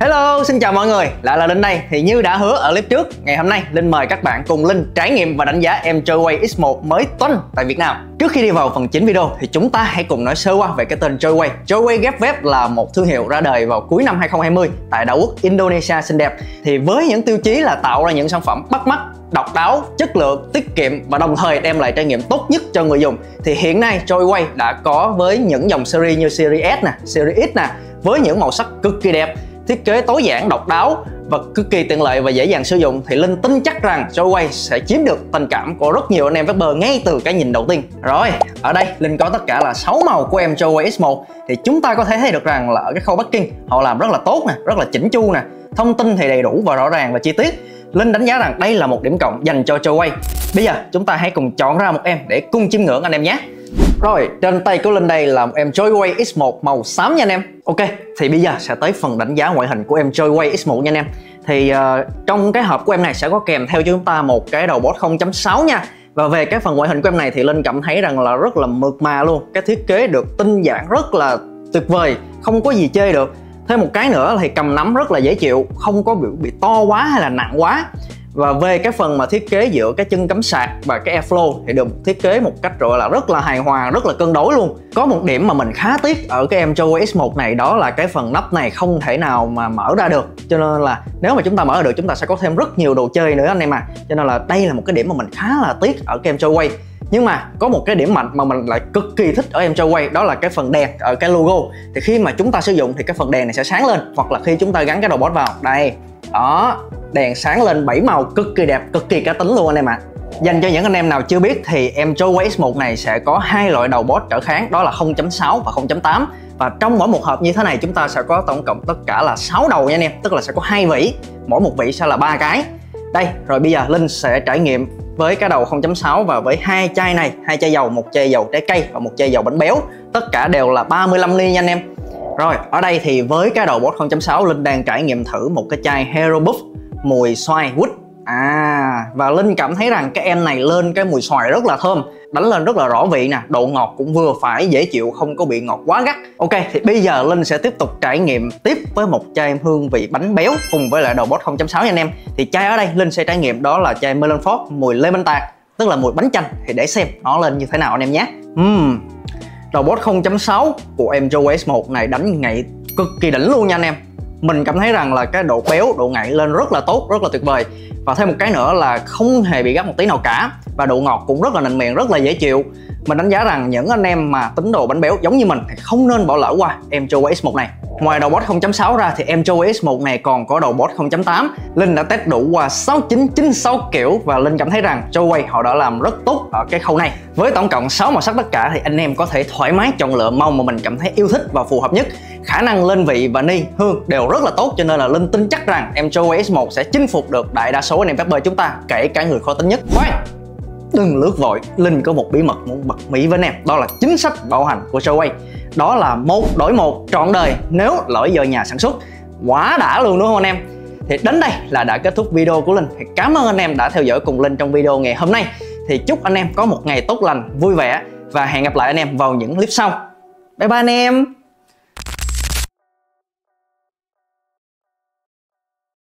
Hello, xin chào mọi người, lại là Linh đây Thì như đã hứa ở clip trước, ngày hôm nay Linh mời các bạn cùng Linh trải nghiệm và đánh giá em Joyway X1 mới toanh tại Việt Nam. Trước khi đi vào phần chính video thì chúng ta hãy cùng nói sơ qua về cái tên Joyway. Joyway ghép là một thương hiệu ra đời vào cuối năm 2020 tại đảo quốc Indonesia xinh đẹp. Thì với những tiêu chí là tạo ra những sản phẩm bắt mắt độc đáo, chất lượng, tiết kiệm và đồng thời đem lại trải nghiệm tốt nhất cho người dùng. Thì hiện nay Joyway đã có với những dòng series như Series S nè, Series X nè với những màu sắc cực kỳ đẹp thiết kế tối giản độc đáo và cực kỳ tiện lợi và dễ dàng sử dụng thì Linh tin chắc rằng Joyway sẽ chiếm được tình cảm của rất nhiều anh em vapper ngay từ cái nhìn đầu tiên. Rồi, ở đây Linh có tất cả là 6 màu của em Joyway X1 thì chúng ta có thể thấy được rằng là ở cái khâu backing họ làm rất là tốt nè, rất là chỉnh chu nè, thông tin thì đầy đủ và rõ ràng và chi tiết. Linh đánh giá rằng đây là một điểm cộng dành cho Joyway. Bây giờ chúng ta hãy cùng chọn ra một em để cùng chiêm ngưỡng anh em nhé. Rồi, trên tay của Linh đây là một em Joyway X1 màu xám nha anh em. Ok, thì bây giờ sẽ tới phần đánh giá ngoại hình của em Joyway X1 nha anh em. Thì uh, trong cái hộp của em này sẽ có kèm theo cho chúng ta một cái đầu bot 0.6 nha. Và về cái phần ngoại hình của em này thì Linh cảm thấy rằng là rất là mượt mà luôn. Cái thiết kế được tinh giản rất là tuyệt vời Không có gì chê được. Thêm một cái nữa thì cầm nắm rất là dễ chịu Không có bị, bị to quá hay là nặng quá và về cái phần mà thiết kế giữa cái chân cắm sạc và cái airflow thì được thiết kế một cách, gọi là, rất là hài hòa, rất là cân đối luôn. Có một điểm mà mình khá tiếc ở cái em Joe S1 này, đó là cái phần nắp này không thể nào mà mở ra được. Cho nên là nếu mà chúng ta mở ra được, chúng ta sẽ có thêm rất nhiều đồ chơi nữa, anh em à cho nên là đây là một cái điểm mà mình khá là tiếc ở cái em Joe nhưng mà có một cái điểm mạnh mà mình lại cực kỳ thích ở em Joe đó là cái phần đèn ở cái logo. Thì khi mà chúng ta sử dụng thì cái phần đèn này sẽ sáng lên, hoặc là khi chúng ta gắn cái đầu bot vào. Đây đó, đèn sáng lên 7 màu cực kỳ đẹp, cực kỳ cá tính luôn anh em ạ. À. Dành cho những anh em nào chưa biết thì em Joe X1 này sẽ có hai loại đầu boss trở kháng, đó là 0.6 và 0.8 và trong mỗi một hộp như thế này chúng ta sẽ có tổng cộng tất cả là 6 đầu nha anh em, tức là sẽ có hai vỉ mỗi một vỉ sẽ là ba cái. Đây, rồi bây giờ Linh sẽ trải nghiệm với cái đầu 0.6 và với hai chai này. Hai chai dầu, một chai dầu trái cây và một chai dầu bánh béo. Tất cả đều là 35 ly nha anh em rồi, ở đây thì với cái đầu bot 0.6 Linh đang trải nghiệm thử một cái chai Hero Buff, mùi xoài quýt À và Linh cảm thấy rằng cái em này lên cái mùi xoài rất là thơm, Đánh lên rất là rõ vị nè, Độ ngọt cũng vừa phải, dễ chịu, không có bị ngọt quá gắt. Ok, thì bây giờ Linh sẽ tiếp tục trải nghiệm tiếp với một chai hương vị bánh béo Cùng với lại đầu bot 0.6 nha anh em. Thì chai ở đây Linh sẽ trải nghiệm đó là chai Melon Ford mùi lemon tart Tức là mùi bánh chanh. Thì để xem nó lên như thế nào anh em nhé. Uhm. Robot 0.6 của em Joe S1 này đánh ngậy cực kỳ đỉnh luôn nha anh em. Mình cảm thấy rằng là cái độ béo, độ ngậy lên rất là tốt, rất là tuyệt vời. Và thêm một cái nữa là không hề bị gắt một tí nào cả. Và độ ngọt cũng rất là nịnh miệng, rất là dễ chịu. Mình đánh giá rằng những anh em mà tính đồ bánh béo giống như mình thì không nên bỏ lỡ qua em Joe S1 này. Ngoài đầu bot 0.6 ra thì em Joe S1 này còn có đầu bot 0.8 Linh đã test đủ qua 6996 kiểu và Linh cảm thấy rằng Joe họ đã làm rất tốt ở cái khâu này. Với tổng cộng 6 màu sắc tất cả thì anh em có thể thoải mái chọn lựa màu mà mình cảm thấy yêu thích và phù hợp nhất. Khả năng lên vị và ni, hương đều rất là tốt cho nên là Linh tin chắc rằng em Joe S1 sẽ chinh phục được đại đa số anh em Pepper chúng ta kể cả người khó tính nhất. Khoan! Đừng lướt vội, linh có một bí mật muốn bật mí với anh em. Đó là chính sách bảo hành của Showway đó là một đổi một trọn đời nếu lỗi do nhà sản xuất. Quá đã luôn đúng không anh em? Thì đến đây là đã kết thúc video của linh. Thì cảm ơn anh em đã theo dõi cùng linh trong video ngày hôm nay. Thì chúc anh em có một ngày tốt lành, vui vẻ và hẹn gặp lại anh em vào những clip sau. Bye bye anh em!